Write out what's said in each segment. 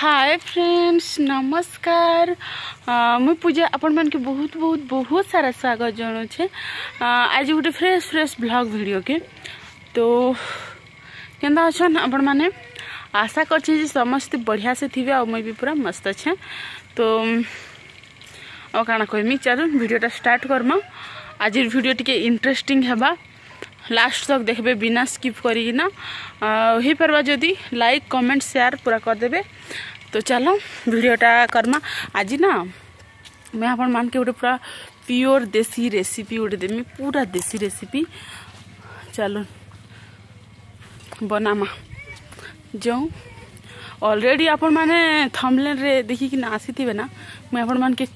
hi friends নমস্কার মু পূজা আপনার বহুত বহুত বহুত সারা স্বাগত জনাওছে আজ গোটে ফ্রেশ ফ্রেশ ব্লগ ভিডিওকে তো কেনা অছন আপন মানে আশা করছি যে সমস্তে বঢ়িয়া সে থিবে আর মুই বি পুরা মস্ত আছে তো ଆଉ କାଣା କହିମି ଚାଲୁନ୍ ଭିଡ଼ିଓଟା ଷ୍ଟାର୍ଟ କର୍ମା ଆଜିର ଭିଡ଼ିଓ ଟିକେ ଇଣ୍ଟରେଷ୍ଟିଂ ହେବା लास्ट तक देखे बिना स्किप करना जदि लाइक कमेंट सेयार पूरा करदे तो चलो भिडटा करमा आज ना मुझे आप मान गोटे पूरा प्योर देसी रेसिपी गोटे देमी पूरा देसी रेसीपी चलो बनामा जो अलरेडी आपण मैने थमलेन रे देखिक आसीथे ना मुझे आपण मान के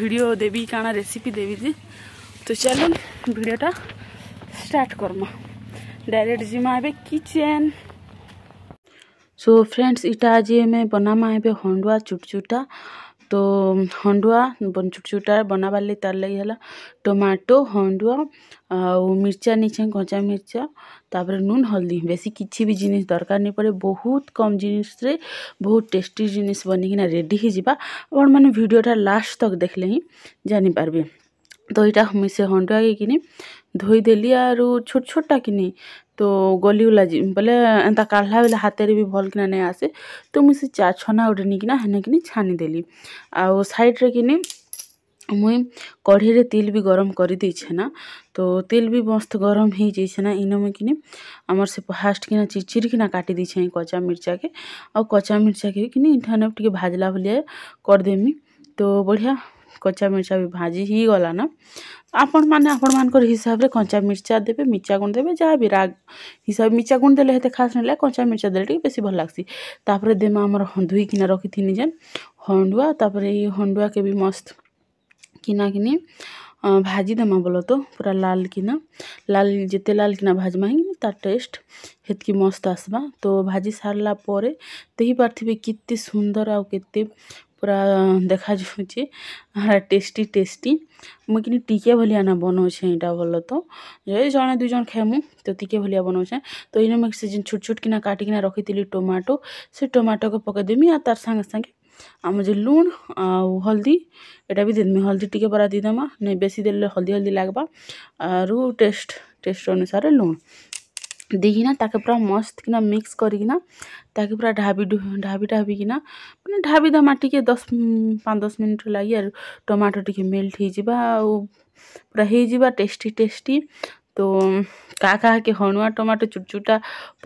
भिड देवी काणा रेसीपी देवी जी तो चलो भिडटा स्टार्ट करमा डायरेक्ट जीमा एबे किचेन सो फ्रेंड्स इटा आज बनामा ये हंडुआ चुटचुटा तो हंडुआ चुटचुटा बनाबार लगे तार लगे है टमाटो हंडुआ आउ मिर्चा छे कंचा मिर्चा तापर नून हल्दी बेसी किसी भी जिनिस दरकार नहीं पड़े बहुत कम जिनिस रे बहुत टेस्टी जिनिस बनिकिना रेडी हो जावा मैंने भिडटा लास्ट तक देखले ही जानी जानीपारे तो यहाँ से हंडुआ कि ଧୋଇ ଦେଲି ଆରୁ ଛୋଟ୍ ଛୋଟ୍ଟା କିନି ତ ଗଲିଉଲା ବୋଲେ ଏନ୍ତା କାଢ଼ଲା ବେଲେ ହାତରେ ବି ଭଲ୍ କିନା ନାଇଁ ଆସେ ତ ମୁଇଁ ସେ ଚା ଛନା ଗୋଟେ ନେଇକିନା ହେନେ କିନି ଛାନିଦେଲି ଆଉ ସାଇଡ଼୍ରେ କିନି ମୁଇଁ କଢ଼େଇରେ ତିଲ୍ ବି ଗରମ୍ କରିଦେଇଛେ ନା ତ ତିଲ୍ ବି ମସ୍ତ ଗରମ୍ ହେଇଯାଇଛେ ନା ଇନ ମୁଇଁ କିନି ଆମର୍ ସେ ଫାର୍ଷ୍ଟ କିନା ଚିରିକିନା କାଟି ଦେଇଛେଁ କଞ୍ଚା ମିର୍ଚାକେ ଆଉ କଞ୍ଚା ମିର୍ଚାକେ ବି କିନି ଇଠାନେ ଟିକେ ଭାଜ୍ଲା ଭଲିଆ କରିଦେମି ତ ବଢ଼ିଆ କଞ୍ଚା ମିର୍ଚା ବି ଭାଜି ହେଇଗଲାନ ଆପଣମାନେ ଆପଣମାନଙ୍କର ହିସାବରେ କଞ୍ଚା ମିର୍ଚା ଦେବେ ମିର୍ଚା ଗୁଣ୍ଡ ଦେବେ ଯାହା ବି ରାଗ ହିସାବ ମିର୍ଚା ଗୁଣ୍ଡ ଦେଲେ ହେତେ ଖାସ୍ ନାଇଁ ଲାଗେ କଞ୍ଚା ମିର୍ଚା ଦେଲେ ଟିକେ ବେଶୀ ଭଲ ଲାଗ୍ସି ତାପରେ ଦେମା ଆମର ଧୁଇକିନା ରଖିଥିନି ଯେନ୍ ହଣ୍ଡୁଆ ତାପରେ ଏଇ ହଣ୍ଡୁଆକେ ବି ମସ୍ତ କିନାକିନି ଭାଜିଦେମା ବୋଲ ତ ପୁରା ଲାଲ୍ କିନା ଲାଲ୍ ଯେତେ ଲାଲ୍ କିନା ଭାଜମା ହିଁ ତାର୍ ଟେଷ୍ଟ ହେତ୍କି ମସ୍ତ ଆସ୍ବା ତ ଭାଜି ସାରିଲା ପରେ ଦେଖିପାରୁଥିବେ କେତେ ସୁନ୍ଦର ଆଉ କେତେ ପୁରା ଦେଖାଯାଉଛେ ଆର୍ ଟେଷ୍ଟି ଟେଷ୍ଟି ମୁଇଁ କିନି ଟିକେ ଭଲିଆ ନା ବନଉଛେ ଇଟା ଭଲ ତ ଯଦି ଜଣେ ଦୁଇ ଜଣ ଖାଏମୁ ତ ଟିକେ ଭଲିଆ ବନଉଛେ ତ ଇନ ମୁଇଁ ସେ ଯେନ୍ ଛୋଟ୍ ଛୋଟ୍ କିନା କାଟିକିନା ରଖିଥିଲି ଟମାଟୋ ସେ ଟମାଟୋକେ ପକେଇଦେମି ଆଉ ତାର୍ ସାଙ୍ଗେ ସାଙ୍ଗେ ଆମେ ଯେ ଲୁଣ୍ ଆଉ ହଲ୍ଦି ଏଇଟା ବି ଦେଇଦେମି ହଲ୍ଦି ଟିକେ ପରା ଦେଇଦେମା ନାଇଁ ବେଶୀ ଦେଲେ ହଲ୍ଦି ହଲ୍ଦି ଲାଗ୍ବା ଆରୁ ଟେଷ୍ଟ୍ ଟେଷ୍ଟ୍ ଅନୁସାରେ ଲୁଣ୍ ଦେଇକିନା ତାକେ ପୁରା ମସ୍ତ୍ କିନା ମିକ୍ସ କରିକିନା ତାକେ ପୁରା ଢାବି ଢାବି ଢାବିକିନା ମାନେ ଢାବି ଦେମା ଟିକେ ଦଶ୍ ପାଞ୍ଚ୍ ଦଶ୍ ମିନିଟ୍ ଲାଗି ଆରୁ ଟମାଟୋ ଟିକେ ମେଲ୍ଟ୍ ହେଇଯିବା ଆଉ ପୁରା ହେଇଯିବା ଟେଷ୍ଟି ଟେଷ୍ଟି তো କାହା କାହାକେ ହଣୁଆ ଟମାଟୋ ଚୁଡ଼ଚୁଡ଼ା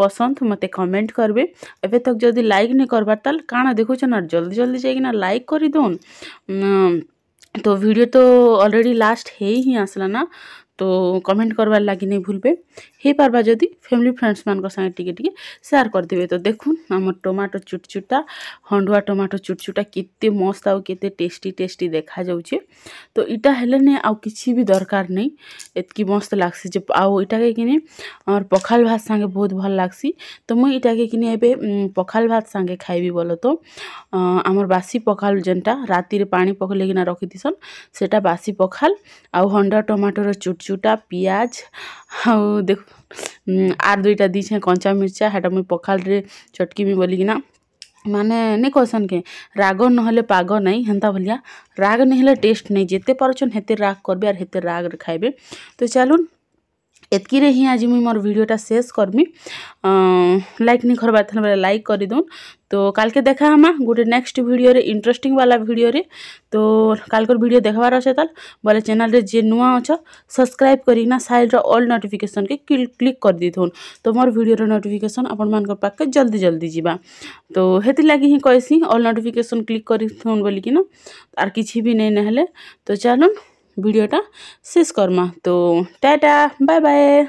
ପସନ୍ଦ ମୋତେ କମେଣ୍ଟ କରିବେ ଏବେ ତକ୍ ଯଦି ଲାଇକ୍ ନାଇଁ କର୍ବାର୍ ତାହେଲେ କାଣା ଦେଖୁଛନ୍ ଆର୍ ଜଲ୍ଦି ଜଲ୍ଦି ଯାଇକିନା ଲାଇକ୍ କରିଦଉନ୍ তো ভিডিও তো অলরেডি লাস্ট হয়েই হি আসলা না তো କମେଣ୍ଟ କରବାର୍ ଲାଗି ନେଇ ଭୁଲବେ ହେଇପାରବା ଯଦି ଫ୍ୟାମିଲି ଫ୍ରେଣ୍ଡସ୍ମାନଙ୍କ ସାଙ୍ଗେ ଟିକେ ଟିକେ ସେୟାର କରିଦେବେ ତ ଦେଖୁନ୍ ଆମର ଟମାଟୋ ଚୁଟଚୁଟା ହଣ୍ଡୁଆ ଟମାଟୋ ଚୁଟଚୁଟା କେତେ ମସ୍ତ ଆଉ କେତେ ଟେଷ୍ଟି ଟେଷ୍ଟି ଦେଖାଯାଉଛେ ତ ଇଟା ହେଲେ ନେ ଆଉ କିଛି ବି ଦରକାର ନାହିଁ ଏତ୍କି ମସ୍ତ ଲାଗ୍ସି ଯେ ଆଉ ଇଟାକେ କିନି ଆମର ପଖାଲ ଭାତ ସାଙ୍ଗେ ବହୁତ ଭଲ ଲାଗ୍ସି ତ ମୁଇଁ ଇଟାକେ କିନି ଏବେ ପଖାଲ ଭାତ ସାଙ୍ଗେ ଖାଇବି ବୋଲ ତ ଆମର ବାସି ପଖାଲ ଯେନ୍ଟା ରାତିରେ ପାଣି ପକେଇକିନା ରଖିଥିସନ୍ ସେଟା ବାସି ପଖାଲ ଆଉ ହଣ୍ଡୁଆ ଟମାଟୋର ଚୁଟଚୁ चुटा पिज देख आर दुईटा दी कंचा मिर्चा हेटा मुई पखाल चटकमी बोलिकिना माने नहीं कहसन के राग नहले पाग नहीं हंता भलिया राग नहले टेस्ट नहीं जिते पार्छन हेते राग करते हेते राग खाए तो चलून ଏତ୍କିରେ ହିଁ ଆଜି ମୁଇଁ ମୋର୍ ଭିଡ଼ିଓଟା ଶେଷ୍ କର୍ମି ଲାଇକ୍ ନି କର୍ବାର୍ ଥିଲେ ବେଲେ ଲାଇକ୍ କରିଦଉନ୍ তো কালকে দেখা হামা গোটে নেক্সট ভিডিওরে ইন্টারেস্টিং বালা ভিডিওরে তো কালকর ভিডিও দেখবার আছে তাহলে বলে চ্যানেলরে যে নূয়া অছ সবসক্রাইব করি না সাইডর অল নোটিফিকেসনকে ক্লিক করে দিথুন তো মোর ভিডিওর নোটিফিকেসন আপনার পাখে জলদি জলদি যা তো সেগি হি কইসি অল নোটিফিকেসন ক্লিক করিথুন বলিকি না আর কিছু বি নেই নহলে তো চলুন भिडियोटा शेष करमा तो टाटा बाय बाय